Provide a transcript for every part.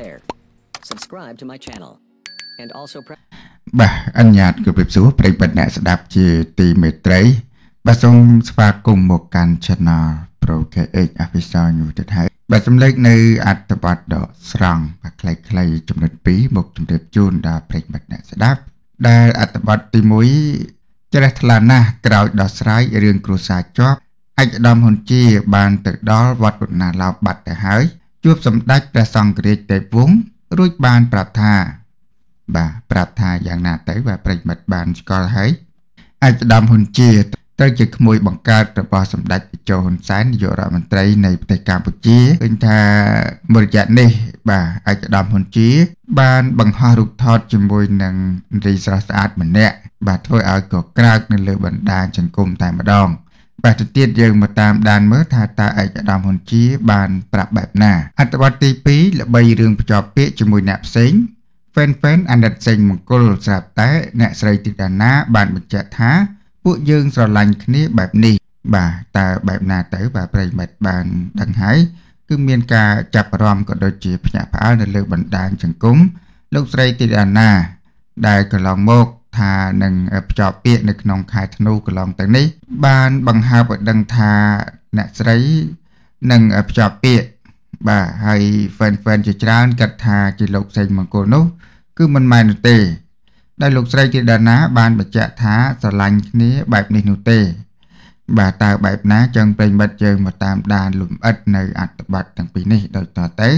there. Subscribe to my channel. And also press បាទអញ្ញាតគោរពសួរប្រិយមិត្តអ្នកស្ដាប់ជាទីមេត្រី បាទសូមស្វាគមន៍មកកាន់ Channel Pro KH Official New ទៀតហើយបាទសំឡេងនៅអត្ថបទដ៏ស្រង់បាទខ្លីៗចំណុច2មកជម្រាបជូនដល់ប្រិយមិត្តអ្នកស្ដាប់ដែលអត្ថបទទី1ជ្រះថ្លាណាស់ក្រោយដោះស្រាយរឿងគ្រួសារជាប់ឯកឧត្តមហ៊ុនជាបានទៅដល់វត្តពុណាឡោបាត់ទៅហើយ ជួបសម្ដេចព្រះសង្ឃរាជទេពវង្សរួចបានប្រាប់ថាបាទប្រាប់ថាយ៉ាងណាទៅបាទប្រិមិត្តបានស្គាល់ហើយឯកឧត្តមហ៊ុនជាត្រូវជាក្មួយបង្កើតរបស់សម្ដេចតេជោហ៊ុនសែននាយករដ្ឋមន្ត្រីនៃប្រទេសកម្ពុជាឃើញថាមរយៈនេះបាទឯកឧត្តមហ៊ុនជា បានបង្ហោះរូបថតជាមួយនឹងរីស្រស់ស្អាតម្នាក់បាទធ្វើឲ្យកក្រើកនៅលើបណ្ដាញសង្គមតែម្ដង បាទទៅទៀតយើងមកតាមដានមើលថាតើឯកឧត្តមហ៊ុនជា បានប្រាប់បែបណាអត្ថបទទី2ល្បីរឿងភ្ជាប់ពាក្យជាមួយអ្នកផ្សេងហ្វេនហ្វេនអាណិតសេងមង្គលស្រាប់តែអ្នកស្រីទីដាណា បានបញ្ជាក់ថា ពួកយើងស្រឡាញ់គ្នាបែបនេះ បាទតើបែបណាទៅបាទប្រិមិត្តបានដឹងហើយគឺមានការចាប់អារម្មណ៍ក៏ដូចជា ភ្ញាក់ផ្អើលនៅលើបណ្ដាញសង្គមលោកស្រីទីដាណា ដែលកន្លងមក ថានឹងភ្ជាប់ពាក្យនៅក្នុងខែធ្នូកន្លងទៅនេះ បានបង្ហើបឲ្យដឹងថាអ្នកស្រីនឹងភ្ជាប់ពាក្យបាទហើយ fan fan ជាច្រើនគិតថាជាលោកសេងមង្គលនោះ គឺមិនមែននោះទេដែលលោកស្រីជាដាណា បានបញ្ជាក់ថាស្រឡាញ់គ្នាបែបនេះនោះទេ បាទតើបែបណាចឹងប្រិមិត្តយើងមកតាមដានលំអិតនៅអត្ថបទទាំងពីរនេះដូចតទៅ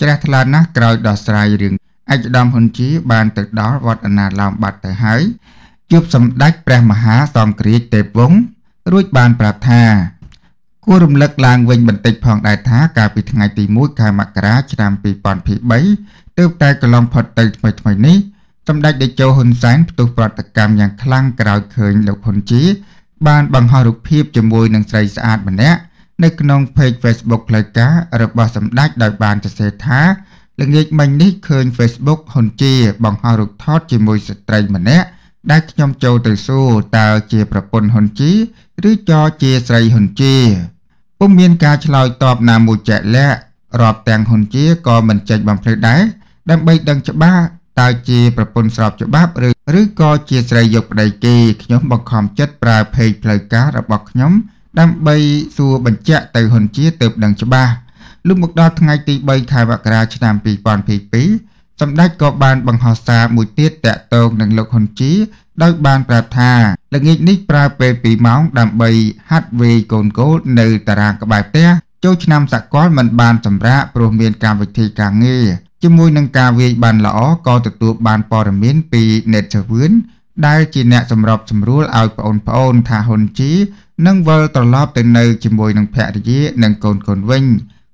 ជ្រះថ្លាណាស់ក្រោយដោះស្រាយរឿង ឯកឧត្តមហ៊ុនជីបានទៅដល់វត្តអនាឡោមបាត់ទៅហើយជួបសម្ដេចព្រះមហាសង្ឃរាជទេពវង្សរួចបានប្រាប់ថាគួររំលឹកឡើងវិញបន្តិចផងដែរថាកាលពីថ្ងៃទី1ខែមករាឆ្នាំ2023ទើបតែកន្លងផុតទៅថ្មីថ្មីនេះសម្ដេចតេជោហ៊ុនសែនផ្ទុះប្រតិកម្មយ៉ាងខ្លាំងក្រោយឃើញលោកហ៊ុនជីបានបង្ហោះរូបភាពជាមួយនឹងស្រីស្អាតម្នាក់នៅក្នុង page Facebook ផ្លូវការរបស់សម្ដេចដោយបានសរសេរថា ល្ងាចមិញនេះឃើញ Facebook ហ៊ុនជាបង្ហោះរូបថតជាមួយស្ត្រីម្នាក់ដែលខ្ញុំចូលទៅសួរតើជាប្រពន្ធហ៊ុនជីឬចជាស្រីហ៊ុនជាពុំមានការឆ្លើយតបណាមួយជាក់លាក់រាប់ទាំងហ៊ុនជាក៏មិនចេញបំភ្លឺដែរដើម្បីដឹងច្បាស់តើជាប្រពន្ធស្របច្បាប់ឬឬក៏ជាស្រីយកប្តីគេខ្ញុំបង្ខំចិត្តប្រើเพจផ្លូវការរបស់ខ្ញុំ ដើម្បីសួរបញ្ជាក់ទៅហ៊ុនជាទៅដឹងច្បាស់ លុះមកដល់ថ្ងៃទី3ខែមករាឆ្នាំ2022សម្ដេចក៏បានបង្ហោះសារមួយទៀតតាក់ទងនឹងលោកហ៊ុនជីដោយបានប្រាប់ថាល្ងាចនេះប្រើពេល2ម៉ោងដើម្បីហាត់វេកូនកូននៅតារាងក្បែរផ្ទះចូលឆ្នាំសកលមិនបានសម្រាកព្រោះមានកម្មវិធីការងារជាមួយនឹងការវាយបានល្អក៏ទទួលបានព័ត៌មានពី Netservern ដែលជាអ្នកសម្របសម្រួលឲ្យប្អូនប្អូនថាហ៊ុនជីនឹងវិលត្រឡប់ទៅនៅជាមួយនឹងភរិយានិងកូនកូនវិញ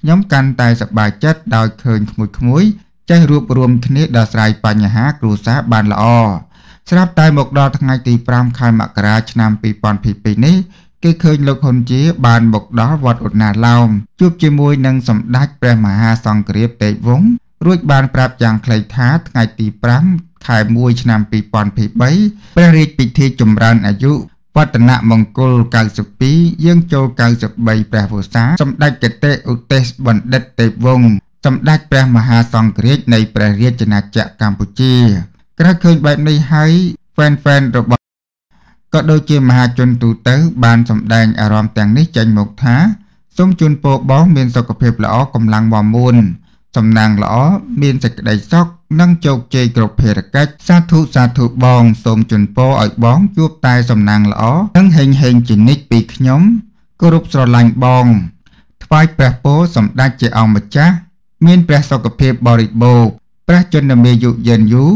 ខ្ញុំកាន់តែសប្បាយចិត្តដោយឃើញក្មួយក្មួយចេះរួបរวมគ្នាដោះស្រាយបញ្ហាគ្រួសារបានល្អស្រាប់តែមកដល់ថ្ងៃទី5ខែមករាឆ្នាំ2022នេះគេឃើញលោកហ៊ុនជា បានមកដល់វត្តឧណាឡោមជួបជាមួយនឹងសម្ដេចព្រះមហាសង្ឃរាជទេពវង្សរួចបានប្រាប់យ៉ាងខ្លីថាថ្ងៃទី5ខែ1ឆ្នាំ2023ព្រះរាជពិធីចម្រើនអាយុ វឌ្ឍនមង្គល92យើងចូល93ព្រះវស្សាសម្ដេចកតេឧទេសបណ្ឌិតទេពវង្សសម្ដេចព្រះមហាសង្ឃរាជនៃព្រះរាជាណាចក្រកម្ពុជាក្រោយឃើញបែបនេះហើយហ្វេនហ្វេនរបស់ក៏ដូចជាមហាជនទូទៅ បានសម្ដែងអារម្មណ៍ទាំងនេះចេញមកថាសូមជូនពរបងមានសុខភាពល្អកម្លាំងមាំមួន សំណាងល្អមានសេចក្តីសុខនិងជោគជ័យគ្រប់ភារកិច្ចសាធុសាធុបង សូមជូនពរឲ្យបងជួបតែសំណាងល្អនិងហេងហេងជានិច្ចពីខ្ញុំគោរពស្រឡាញ់បងថ្វាយព្រះពរសម្ដេចជាអង្គម្ចាស់មានព្រះសុខភាពបរិបូរណ៍ព្រះជន្មាយុយឺនយូរ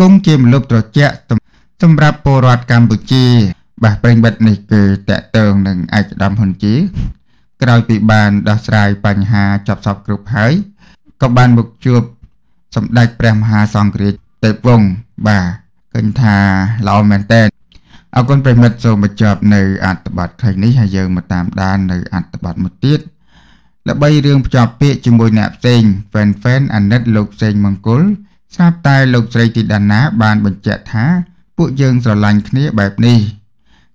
គង់ជាមលុបត្រជាក់សម្រាប់ពលរដ្ឋកម្ពុជា បាទប្រិញ្ញបិតនេះគឺតកតើងនឹងឯកឧត្តមហ៊ុនជាក្រោយពីបានដោះស្រាយបញ្ហាចប់សពគ្រប់ហើយ ក៏បានមកជួបសម្ដេចព្រះមហាសង្ឃរាជទេពវង្សបាទឃើញថាល្អមែនតើអរគុណប្រិមិត្តសូមបញ្ចប់នៅអត្ថបទខ្លីនេះហើយយើងមកតាមដាននៅអត្ថបទមួយទៀតល្បីរឿងភ្ជាប់ពាក្យជាមួយអ្នកផ្សេង fan fan អាណិតលោកផ្សេងមង្គលស្រាប់តែលោកស្រីទីដាណា បានបញ្ជាក់ថាពួកយើងស្រឡាញ់គ្នាបែបនេះ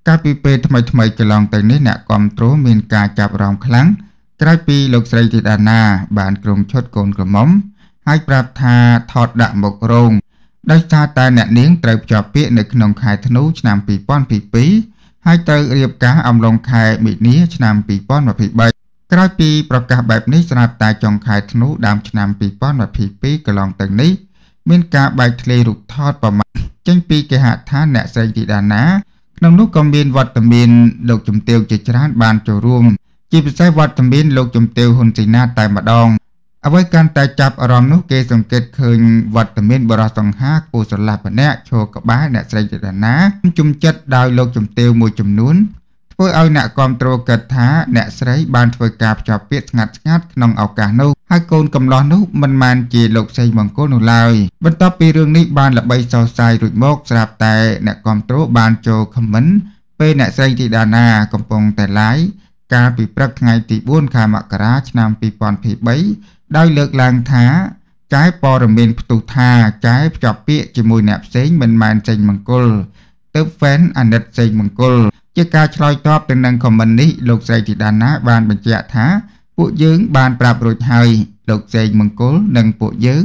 កាលពីពេលថ្មីថ្មីកន្លងទៅនេះអ្នកគ្រប់គ្រងមានការចាប់រំខ្លាំង ក្រោយពីលោកស្រីធីតាណា បានក្រុមឈុតកូនក្រមុំហើយប្រាប់ថាថតដាក់មុខរោងដោយសារតែអ្នកនាងត្រូវភ្ជាប់ពាក្យនៅក្នុងខែធ្នូឆ្នាំ2022ហើយត្រូវរៀបការអំឡុងខែមីនាឆ្នាំ2023ក្រោយពីប្រកាសបែបនេះស្រាប់តែចុងខែធ្នូដើមឆ្នាំ2022កន្លងទៅនេះមានការបែកធ្លាយរូបថតប្រមាណចេញពីគេហដ្ឋានអ្នកស្រីធីតាណាក្នុងនោះក៏មានវត្តមានលោកជំទាវជាច្រើនបានចូលរួម ជាពិសេសវត្តមានលោកជំទាវហ៊ុនស៊ីណាតែម្ដងអ្វីកាន់តែចាប់អារម្មណ៍នោះគេសង្កេតឃើញវត្តមានបរិសង្ហាខ្ពស់ស្រឡះម្នាក់ឈរក្បែរអ្នកស្រីចតនាជំចិត្តដោយលោកជំទាវមួយចំនួនធ្វើឲ្យអ្នកគ្រប់គ្រងគិតថាអ្នកស្រីបានធ្វើការភ្ជាប់ពាក្យស្ងាត់ស្ងាត់ក្នុងឱកាសនោះហើយកូនកំឡោះនោះមិនមែនជាលោកសីមង្គលនោះឡើយបន្ទាប់ពីរឿងនេះបានល្បីសរសើររួចមកស្រាប់តែអ្នកគ្រប់គ្រងបានចូលខមមិនពេលអ្នកស្រីធីតាណាកំពុងតែ live កាលពីព្រឹកថ្ងៃទី4ខែមករា ឆ្នាំ2023ដោយលើកឡើងថាចែព័រមានផ្ទុះថាចែភ្ជាប់ពាក្យជាមួយអ្នកផ្សេងមិនមែនចេញមង្គលទើប fan អាណិតសេងមង្គល ជាការឆ្លើយតបទៅនឹងខមមិននេះលោកស្រីធីតាណា បានបញ្ជាក់ថា ពួកយើងបានប្រាប់រួចហើយលោកសេងមង្គលនិងពួកយើង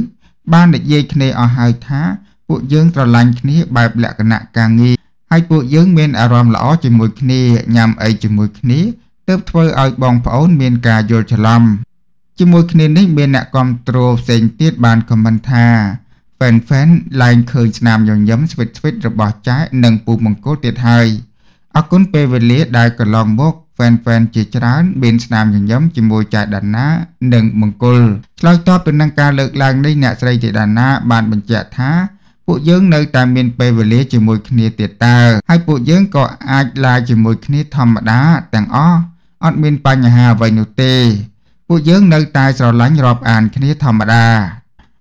បាននិយាយគ្នាអស់ហើយថា ពួកយើងស្រឡាញ់គ្នាបែបលក្ខណៈការងារហើយពួកយើងមានអារម្មណ៍ល្អជាមួយគ្នាញ៉ាំអីជាមួយគ្នា ទើបធ្វើឲ្យបងប្អូនមានការយល់ច្រឡំជាមួយគ្នានេះមានអ្នកគ្រប់គ្រងផ្សេងទៀតបានខមមិនថា fan fan ឡើងឃើញស្នាមញញឹមស្វិតស្វិតរបស់ចែនិងពូមង្គលទៀតហើយអរគុណពេលវេលាដែលកន្លងមក fan fan ជាច្រើនមានស្នាមញញឹមជាមួយចែដាណា និងមង្គលឆ្លើយតបទៅនឹងការលើកឡើងនេះអ្នកស្រីចែដាណាបានបញ្ជាក់ថាពួកយើងនៅតែមានពេលវេលាជាមួយគ្នាទៀតតើហើយពួកយើងក៏អាចឡាយជាមួយគ្នាធម្មតាទាំងអស់ អត់មានបញ្ហាអ្វីនោះទេ ពួកយើងនៅតែស្រឡាញ់រាប់អានគ្នាធម្មតា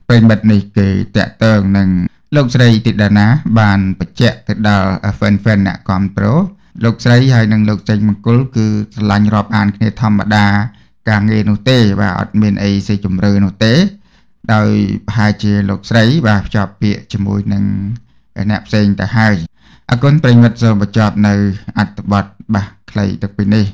ប្រិមិត្តនេះគេតាក់ទងនឹងលោកស្រីទីដាណា បានបញ្ជាក់ទៅដល់ fan fan អ្នកគាំទ្រលោកស្រីហើយនិងលោកចេញមង្គលគឺស្រឡាញ់រាប់អានគ្នាធម្មតា ការងារនោះទេ បាទអត់មានអីសេជំរឿនោះទេ ដោយប្រហែលជាលោកស្រី បាទភ្ជាប់ពាក្យជាមួយនឹងអ្នកផ្សេងទៅហើយអគុណប្រិមិត្តសូមបញ្ចប់នៅអត្ថបទបាទខ្លីទឹកពីនេះ